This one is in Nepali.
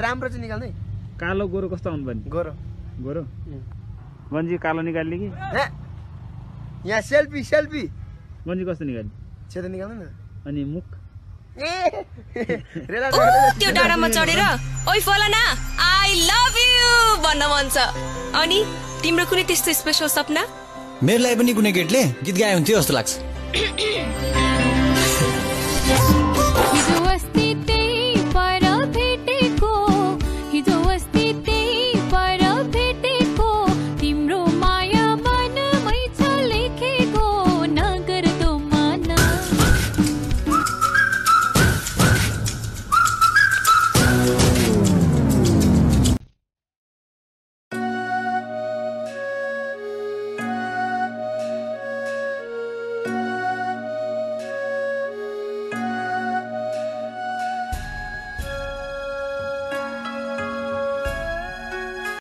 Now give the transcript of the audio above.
राम्रो चाहिँ निकाल्दै कालो गोरो कस्तो आउनु पर्ने गोरो। गोरो? गन्जी कालो निकाल्ने कि? यहाँ सेल्फी सेल्फी। गन्जी कस्तो निकाल्ने? सेतो निकाल्नु अनि मुख? ए। त्यो डाँडामा चढेर ओइ फलाना आई लभ यु भन्न मन छ। अनि तिम्रो कुनै त्यस्तो स्पेसल सपना? मेरो लागि पनि कुनै केटले गीत गाए हुन्थ्यो जस्तो लाग्छ।